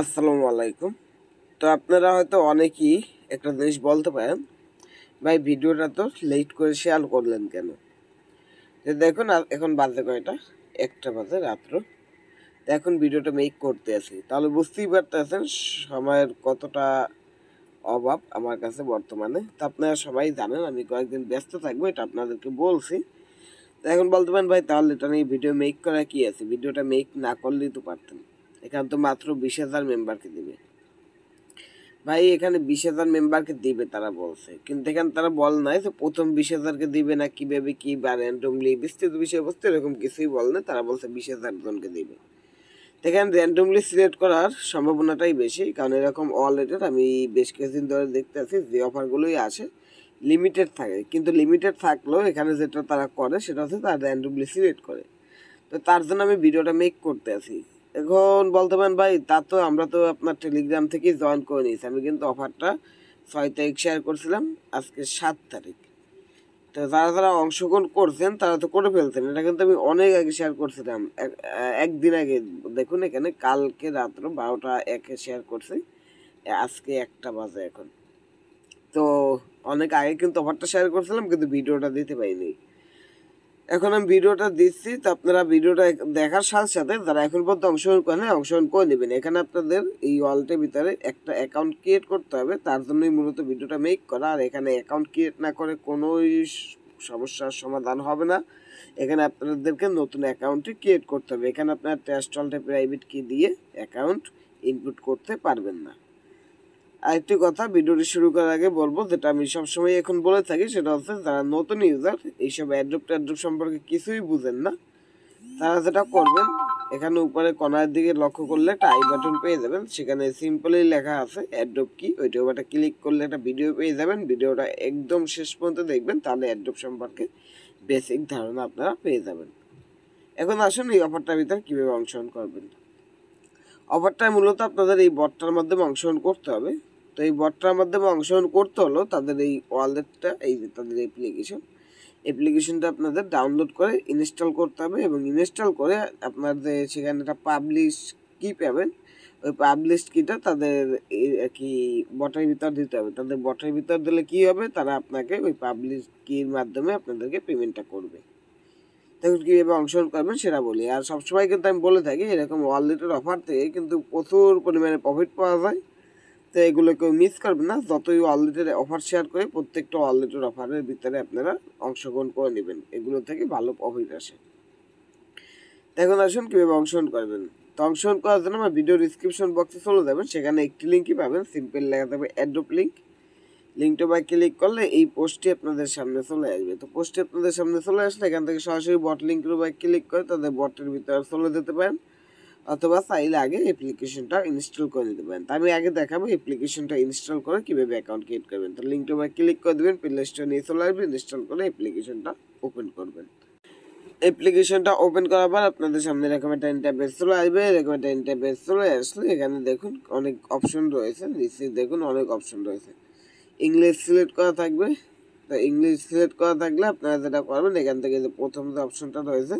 আসসালামু আলাইকুম। তো আপনারা হয়তো অনেকেই একটা জিনিস বলতে পারেন, ভাই, ভিডিওটা তো লেট করে শেয়ার করলেন কেন? তো দেখুন এখন বাজে কয়টা? একটা বাজে রাত্র। এখন ভিডিওটা মেক করতে আছি। তাহলে বুঝতেই পারতেছেন, সময়ের কতটা অভাব আমার কাছে বর্তমানে। তো আপনারা সবাই জানেন, আমি কয়েকদিন ব্যস্ত থাকব, এটা আপনাদেরকে বলছি। তো এখন বলতে পারেন, ভাই, তাহলে এটা নিয়ে ভিডিও মেক করা কি আছে? ভিডিওটা মেক না করলেই তো পারতেন। এখানে তো মাত্র বিশ হাজার মেম্বারকে দিবে। ভাই, এখানে বিশ হাজার মেম্বারকে দিবে তারা বলছে। কিন্তু এখানে তারা বল নাই যে প্রথম বিশ হাজারকে দিবে না কীভাবে কি বা র্যান্ডমলি বিস্তৃত বিষয়বস্তু, এরকম কিছুই বল না তারা বলছে বিশ হাজার জনকে দিবে। এখানে র্যান্ডমলি সিলেক্ট করার সম্ভাবনাটাই বেশি, কারণ এরকম অলরেডি আমি বেশ কিছুদিন ধরে দেখতে আছি যে অফারগুলোই আসে লিমিটেড থাকে। কিন্তু লিমিটেড থাকলেও এখানে যেটা তারা করে, সেটা হচ্ছে তারা র্যান্ডমলি সিলেক্ট করে। তো তার জন্য আমি ভিডিওটা মেক করতে আছি। এখন বলতে পারেন ভাই, তা তো আমরা তো আপনার টেলিগ্রাম থেকেই জয়েন করে নিয়েছি। আমি কিন্তু অফারটা ছয় তারিখ শেয়ার করছিলাম, আজকে সাত তারিখ। তো যারা যারা অংশগ্রহণ করছেন, তারা তো করে ফেলছেন। এটা কিন্তু আমি অনেক আগে শেয়ার করছিলাম। এক- একদিন আগে। দেখুন এখানে কালকে রাত্র বারোটা একে শেয়ার করছি। আজকে একটা বাজে এখন। তো অনেক আগে কিন্তু অফারটা শেয়ার করছিলাম, কিন্তু ভিডিওটা দিতে পারিনি। এখন আমি ভিডিওটা দিচ্ছি, তো আপনারা ভিডিওটা দেখার সাথে সাথে যারা এখন পর্যন্ত অংশগ্রহণ করেন অংশগ্রহণ করে নেবেন। এখানে আপনাদের এই ওয়ালটের ভিতরে একটা অ্যাকাউন্ট ক্রিয়েট করতে হবে, তার জন্যই মূলত ভিডিওটা মেক করা। আর এখানে অ্যাকাউন্ট ক্রিয়েট না করে কোনোই সমস্যার সমাধান হবে না। এখানে আপনাদেরকে নতুন অ্যাকাউন্টটি ক্রিয়েট করতে হবে। এখানে আপনার টেস্ট অলটে প্রাইভেট কি দিয়ে অ্যাকাউন্ট ইনপুট করতে পারবেন না। আরেকটি কথা, ভিডিওটি শুরু করার আগে বলব যেটা আমি সবসময় এখন বলে থাকি, সেটা হচ্ছে যারা নতুন ইউজার এইসব অ্যাড্রপ ট্যাড্রপ সম্পর্কে কিছুই বুঝেন না, তারা যেটা করবেন, এখানে উপরে কর্নার দিকে লক্ষ্য করলে একটা আই বাটন পেয়ে যাবেন, সেখানে সিম্পলি লেখা আছে অ্যাড্রপ কি ওইটা ওটা ক্লিক করলে একটা ভিডিও পেয়ে যাবেন ভিডিওটা একদম শেষ পর্যন্ত দেখবেন, তাহলে অ্যাড্রপ সম্পর্কে বেসিক ধারণা আপনারা পেয়ে যাবেন। এখন আসুন এই অফারটার ভিতরে কীভাবে অংশগ্রহণ করবেন। অফারটায় মূলত আপনাদের এই বটটার মাধ্যমে অংশগ্রহণ করতে হবে। তো এই বটটার মাধ্যমে অংশগ্রহণ করতে হলো তাদের এই ওয়ালেটটা, এই যে তাদের অ্যাপ্লিকেশন অ্যাপ্লিকেশনটা আপনাদের ডাউনলোড করে ইনস্টল করতে হবে এবং ইনস্টল করে আপনার যে সেখানে একটা পাবলিশ কি পাবেন। ওই পাবলিশ কিটা তাদের কি বটের ভিতর দিতে হবে। তাদের বটের ভিতর দিলে কি হবে? তারা আপনাকে ওই পাবলিশ কির মাধ্যমে আপনাদেরকে পেমেন্টটা করবে। তখন কীভাবে অংশগ্রহণ করবেন সেটা বলি। আর সবসময় কিন্তু আমি বলে থাকি, এরকম ওয়ালেটের অফার থেকে কিন্তু প্রচুর পরিমাণে প্রফিট পাওয়া যায়। তো এগুলো কেউ মিস করবেন না। যতই ওয়ালেটের অফার শেয়ার করে, প্রত্যেকটা ওয়ালেটের অফারের ভিতরে আপনারা অংশগ্রহণ করে নেবেন। এগুলো থেকে ভালো প্রফিট আসে। এখন আসুন কীভাবে অংশগ্রহণ করবেন। তো অংশগ্রহণ করার জন্য আমার ভিডিও ডিসক্রিপশন বক্সে চলে যাবেন। সেখানে একটি লিঙ্কই পাবেন। সিম্পল লেখা থাকবে অ্যাড্রপ লিঙ্ক লিঙ্কটা বা ক্লিক করলে এই পোস্টটি আপনাদের সামনে চলে আসবে। তো পোস্টটি আপনাদের সামনে চলে আসলে এখান থেকে সরাসরি বট লিঙ্কের উপর ক্লিক করে তাদের বটের ভিতরে চলে যেতে পারেন। অথবা চাইলে আগে অ্যাপ্লিকেশনটা ইনস্টল করে নিতে পারেন। আমি আগে দেখাবো অ্যাপ্লিকেশনটা ইনস্টল করে কীভাবে অ্যাকাউন্ট ক্রিয়েট করবেন। তো লিঙ্কটা উপর ক্লিক করে দেবেন প্লে স্টোর নিয়ে চলে আসবে ইনস্টল করে অ্যাপ্লিকেশনটা ওপেন করবেন। অ্যাপ্লিকেশনটা ওপেন করার পর আপনাদের সামনে এরকম একটা ইন্টারফেস চলে আসবে। এরকম একটা ইন্টারফেস চলে আসলে এখানে দেখুন অনেক অপশন রয়েছে। নিচে দেখুন অনেক অপশন রয়েছে। ইংলিশ সিলেক্ট করা থাকবে। তো ইংলিশ সিলেক্ট করা থাকলে আপনারা যেটা করবেন, এখান থেকে যে প্রথম যে অপশনটা রয়েছে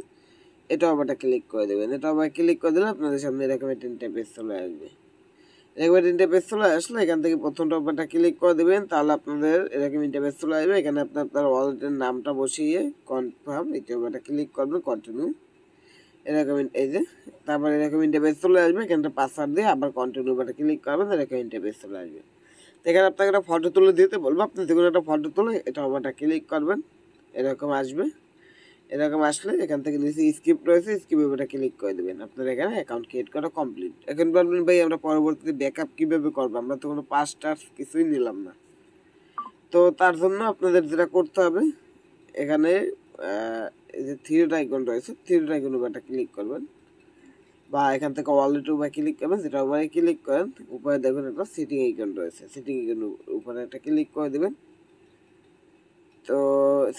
এটা আবার ক্লিক করে দেবেন। এটা আবার ক্লিক করে দিলে আপনাদের সামনে এরকম একটা ইন্টারফেস চলে আসবে। এরকম ইন্টারফেস চলে আসলে এখান থেকে প্রথমটা আবারটা ক্লিক করে দেবেন, তাহলে আপনাদের এরকম ইন্টারফেস চলে আসবে। এখানে আপনার আপনার ওয়ালেটের নামটা বসিয়ে কনফার্ম এটা আবারটা ক্লিক করবেন কন্টিনিউ এরকম এই যে, তারপর এরকম ইন্টারফেস চলে আসবে, এখানটা পাসওয়ার্ড দিয়ে আবার কন্টিনিউ বাটে ক্লিক করবেন, এরকম ইন্টারফেস চলে আসবে। এখানে আপনাকে একটা ফটো তুলে দিতে বলব, আপনি যেগুলো একটা ফটো তুলে এটা আবারটা ক্লিক করবেন, এরকম আসবে। এরকম আসলে এখান থেকে নিচে স্কিপ রয়েছে স্কিপ এটা ক্লিক করে দেবেন। আপনার এখানে অ্যাকাউন্ট ক্রিয়েট করা কমপ্লিট এখন বলবেন ভাই, আমরা পরবর্তীতে ব্যাকআপ কীভাবে করব? আমরা তো কোনো পাস টাস কিছুই নিলাম না। তো তার জন্য আপনাদের যেটা করতে হবে, এখানে এই যে থ্রি আইকন রয়েছে থ্রি আইকন উপর একটা ক্লিক করবেন। বা এখান থেকে ওয়ালেট উপরে ক্লিক করবেন, যেটা উপরে ক্লিক করেন, উপরে দেখুন একটা সিটিং আইকন রয়েছে। সিটিং আইকন উপরে একটা ক্লিক করে দেবেন। তো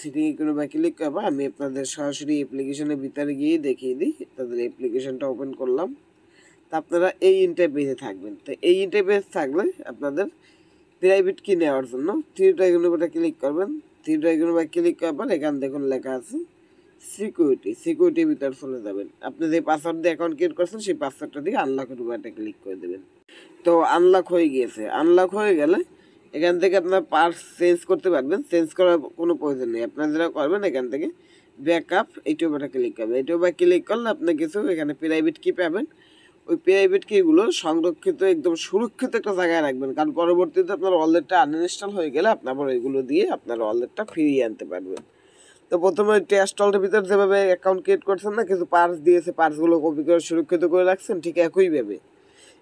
সিটি কোনো বা ক্লিক করব, আমি আপনাদের সরাসরি অ্যাপ্লিকেশনের ভিতরে গিয়ে দেখিয়ে দিই, তাদের অ্যাপ্লিকেশনটা ওপেন করলাম। তা আপনারা এই ইন্টারপেজে থাকবেন। তো এই ইন্টারপেজ থাকলে আপনাদের প্রাইভেট কি নেওয়ার জন্য থ্রি ড্রাইগন উপরে ক্লিক করবেন। থ্রি ড্রাইগন উপরে ক্লিক করার পর এখানে দেখুন লেখা আছে সিকিউরিটি সিকিউরিটির ভিতরে চলে যাবেন। আপনি যে পাসওয়ার্ড দিয়ে অ্যাকাউন্ট ক্রিয়েট করছেন, সেই পাসওয়ার্ডটা দিয়ে আনলক উপরে ক্লিক করে দেবেন। তো আনলক হয়ে গিয়েছে। আনলক হয়ে গেলে এখান থেকে আপনার পার্স চেঞ্জ করতে পারবেন চেঞ্জ করার কোনো প্রয়োজন নেই। আপনার যেটা করবেন এখান থেকে ব্যাকআপ এইটার উপরে ক্লিক করবেন। এইটার উপরে ক্লিক করলে আপনি কিছু এখানে প্রাইভেট কি পাবেন। ওই প্রাইভেট কিগুলো সংরক্ষিত, একদম সুরক্ষিত একটা জায়গায় রাখবেন। কারণ পরবর্তীতে আপনার ওয়ালেটটা আনইনস্টল হয়ে গেলে আপনার ওইগুলো দিয়ে আপনার ওয়ালেটটা ফিরিয়ে আনতে পারবেন। তো প্রথমে টেস্টলটার ভিতরে যেভাবে অ্যাকাউন্ট ক্রিয়েট করছেন না, কিছু পার্স দিয়েছে পার্সগুলো কপি করে সুরক্ষিত করে রাখছেন, ঠিক একইভাবে।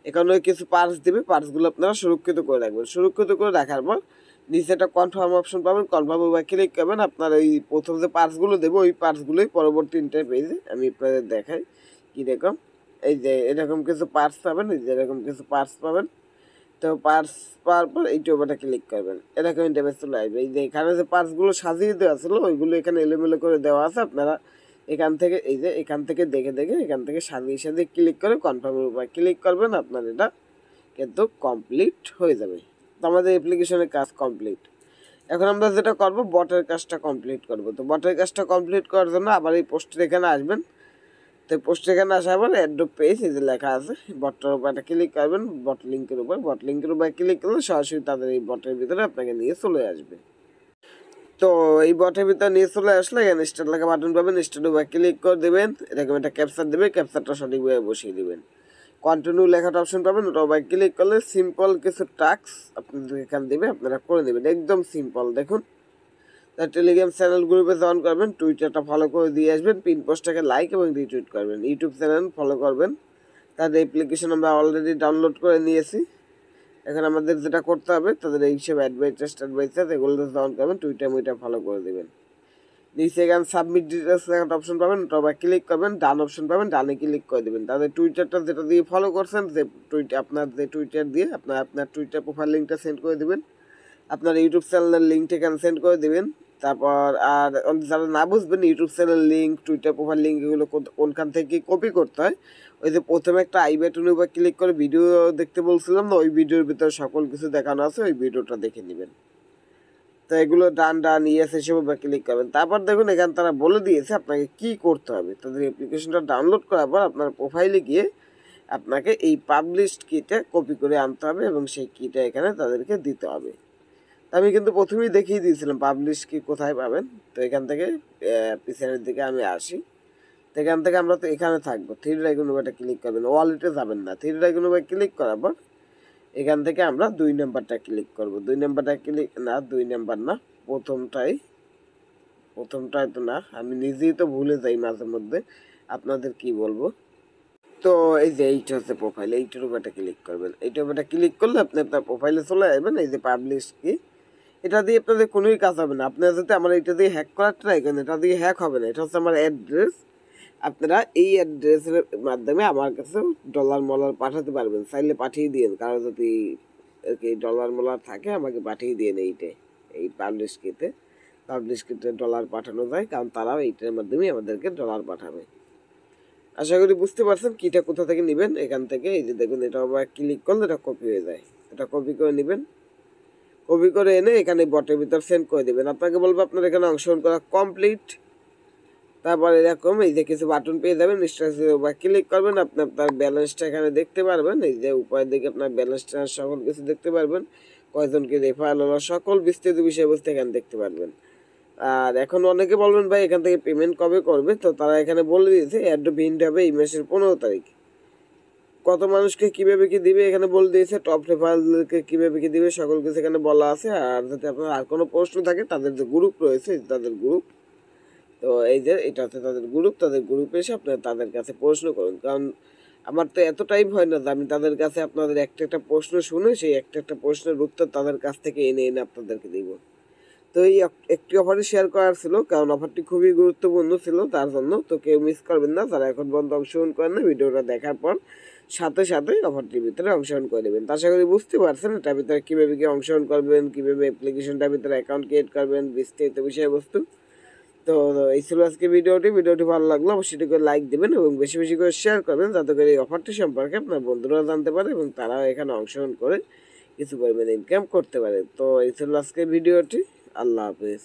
এখানে কিছু পার্স দেবে পার্সগুলো আপনারা সুরক্ষিত করে রাখবেন। সুরক্ষিত করে রাখার পর নিচে একটা কনফার্ম অপশন পাবেন কনফার্ম বা ক্লিক করবেন, আপনার ওই প্রথম যে পার্সগুলো দেবো, ওই পার্সগুলোই পরবর্তী ইন্টার পেজে আমি আপনাদের দেখাই। কীরকম এই যে এরকম কিছু পার্স পাবেন, এই যে এরকম কিছু পার্স পাবেন। তো পার্স পাওয়ার পর এই টোবাটা ক্লিক করবেন। এরকম ইন্টারভেস চলে আসবে। এই যে এখানে যে পার্সগুলো সাজিয়ে দেওয়া ছিল, ওইগুলো এখানে এলোমেলো করে দেওয়া আছে, আপনারা এখান থেকে, এই যে এখান থেকে দেখে দেখে এখান থেকে সাজিয়ে সাজিয়ে ক্লিক করে কনফার্মের উপর ক্লিক করবেন, আপনার এটা কিন্তু কমপ্লিট হয়ে যাবে। তো আমাদের অ্যাপ্লিকেশনের কাজ কমপ্লিট এখন আমরা যেটা করব বটের কাজটা কমপ্লিট করব। তো বটের কাজটা কমপ্লিট করার জন্য আবার এই পোস্টের এখানে আসবেন। তো পোস্ট এখানে আসার পর অ্যাড্রপ পেজ এই যে লেখা আছে বটটার উপর একটা ক্লিক করবেন বট লিঙ্কের উপর। বট লিঙ্কের উপর ক্লিক করলে সরাসরি তাদের এই বটের ভিতরে আপনাকে নিয়ে চলে আসবে। তো এই বটের ভিতরে নিয়ে চলে আসলে এখানে স্টার্ট লেখা বাটন পাবেন স্টার্ট উপর ক্লিক করে দেবেন। এরকম একটা ক্যাপচার দেবে ক্যাপচারটা সঠিকভাবে বসিয়ে দেবেন। কন্টিনিউ লেখাটা অপশন পাবেন, ওটা উপর ক্লিক করলে সিম্পল কিছু টাস্ক আপনাদের এখানে দেবে আপনারা করে দেবেন একদম সিম্পল দেখুন। তার টেলিগ্রাম চ্যানেল গ্রুপে জয়েন করবেন টুইটারটা ফলো করে দিয়ে আসবেন পিন পোস্টটাকে লাইক এবং রিটুইট করবেন। ইউটিউব চ্যানেল ফলো করবেন। তাদের অ্যাপ্লিকেশন আমরা অলরেডি ডাউনলোড করে নিয়েছি। এখন আমাদের যেটা করতে হবে, তাদের এই সব অ্যাডভাইটার অ্যাডভাইটার এগুলো জয়েন করবেন টুইটার মুইটার ফলো করে দেবেন। নিচে এখানে সাবমিট ডিটেলস একটা অপশন পাবেন ওটা ক্লিক করবেন, ডান অপশন পাবেন, ডানে ক্লিক করে দেবেন। তাদের টুইটারটা যেটা দিয়ে ফলো করছেন, যে টুইটার আপনার যে টুইটার দিয়ে আপনার আপনার টুইটার প্রোফাইল লিঙ্কটা সেন্ড করে দেবেন। আপনার ইউটিউব চ্যানেলের লিঙ্কটা এখানে সেন্ড করে দেবেন। তারপর আর যারা না বুঝবেন YouTube channel link Twitter profile link এগুলো কোনখান থেকে কপি করতে হয় ওই যে প্রথমে একটা আই বাটনের উপর ক্লিক করে ভিডিও দেখতে বলছিলাম না, ওই ভিডিওর ভিতরে সকল কিছু দেখানো আছে, ওই ভিডিওটা দেখে নেবেন। তো এগুলো ডান ডান, ইয়েস এসব উপর ক্লিক করবেন। তারপর দেখুন, এখানে তারা বলে দিয়েছে আপনাকে কি করতে হবে। তাদের অ্যাপ্লিকেশনটা ডাউনলোড করার পর আপনার প্রোফাইলে গিয়ে আপনাকে এই পাবলিশড কিটা কপি করে আনতে হবে এবং সেই কিটা এখানে তাদেরকে দিতে হবে। আমি কিন্তু প্রথমেই দেখিয়ে দিয়েছিলাম পাবলিশ কি কোথায় পাবেন। তো এখান থেকে পিছনের দিকে আমি আসি। এখান থেকে আমরা তো এখানে থাকব। থ্রি উপরটা ক্লিক করবেন। ওয়ালেটে যাবেন না। থ্রি উপর ক্লিক করার পর এখান থেকে আমরা দুই নাম্বারটা ক্লিক করব। দুই নাম্বারটা ক্লিক না, দুই নাম্বার না, প্রথমটাই প্রথমটাই তো না। আমি নিজেই তো ভুলে যাই মাঝে মধ্যে। আপনাদের কি বলব? তো এই যে এইটা হচ্ছে প্রোফাইল এইটার উপর একটা ক্লিক করবেন। এইটার উপর ক্লিক করলে আপনি আপনার প্রোফাইলে চলে আসবেন। এই যে পাবলিশ কি এটা দিয়ে আপনাদের কোনোই কাজ হবে না। আপনারা যদি আমার এটা দিয়ে হ্যাক করার ট্রাই করেন, এটা দিয়ে হ্যাক হবে না। এটা হচ্ছে আমার অ্যাড্রেস আপনারা এই অ্যাড্রেসের মাধ্যমে আমার কাছে ডলার মলার পাঠাতে পারবেন। চাইলে পাঠিয়ে দিন কারও যদি ডলার মলার থাকে, আমাকে পাঠিয়ে দিন এইটাই এই পাবলিশ কিতে পাবলিশ ডলার পাঠানো যায়, কারণ তারাও এইটার মাধ্যমে আমাদেরকে ডলার পাঠাবে। আশা করি বুঝতে পারছেন কিটা কোথা থেকে নেবেন, এখান থেকে এই যে দেখুন, এটা আবার ক্লিক করলে এটা কপি হয়ে যায়। এটা কপি করে নেবেন। কপি করে এনে এখানে বটের ভিতর সেন্ড করে দেবেন। আপনাকে বলব আপনার এখানে অংশগ্রহণ করা কমপ্লিট তারপর এরকম এই যে কিছু বাটন পেয়ে যাবেন বা ক্লিক করবেন, আপনি আপনার ব্যালেন্সটা এখানে দেখতে পারবেন, এই যে উপায় দেখে আপনার ব্যালেন্সটা সকল কিছু দেখতে পারবেন, কয়জনকে রেফারেল হলো, সকল বিস্তৃত বিষয়বস্তু এখানে দেখতে পারবেন। আর এখন অনেকে বলবেন, ভাই, এখান থেকে পেমেন্ট কবে করবে? তো তারা এখানে বলে দিয়েছে অ্যাড্রো ভিন্ড হবে এই মাসের পনেরো তারিখ। কত মানুষকে কীভাবে কি দিবে এখানে বলে দিয়েছে টপ রেফারেলকে কীভাবে কি দিবে, সকল কিছু এখানে বলা আছে। আর যাতে আপনার আর কোনো প্রশ্ন থাকে, তাদের যে গ্রুপ রয়েছে, তাদের গ্রুপ তো এই যে এটা হচ্ছে তাদের গ্রুপ তাদের গ্রুপে এসে আপনার তাদের কাছে প্রশ্ন করুন। কারণ আমার তো এত টাইম হয় না যে আমি তাদের কাছে আপনাদের একটা একটা প্রশ্ন শুনে সেই একটা একটা প্রশ্নের উত্তর তাদের কাছ থেকে এনে এনে আপনাদেরকে দিব। তো এই একটি অফারই শেয়ার করার ছিল, কারণ অফারটি খুবই গুরুত্বপূর্ণ ছিল তার জন্য। তো কেউ মিস করবেন না, যারা এখন পর্যন্ত অংশগ্রহণ করেন না ভিডিওটা দেখার পর সাথে সাথে অফারটির ভিতরে অংশগ্রহণ করে দেবেন আশা করি বুঝতে পারছেন এটার ভিতরে কীভাবে কি অংশগ্রহণ করবেন, কীভাবে অ্যাপ্লিকেশনটার ভিতরে অ্যাকাউন্ট ক্রিয়েট করবেন, বিস্তারিত বিষয়বস্তু। তো এই ছিল আজকে ভিডিওটি। ভিডিওটি ভালো লাগল অবশ্যই করে লাইক দেবেন এবং বেশি বেশি করে শেয়ার করবেন যাতে করে এই অফারটি সম্পর্কে আপনার বন্ধুরা জানতে পারে এবং তারাও এখানে অংশগ্রহণ করে কিছু পরিমাণে ইনকাম করতে পারে। তো এই ছিল আজকে ভিডিওটি। আল্লাহ হাফিজ।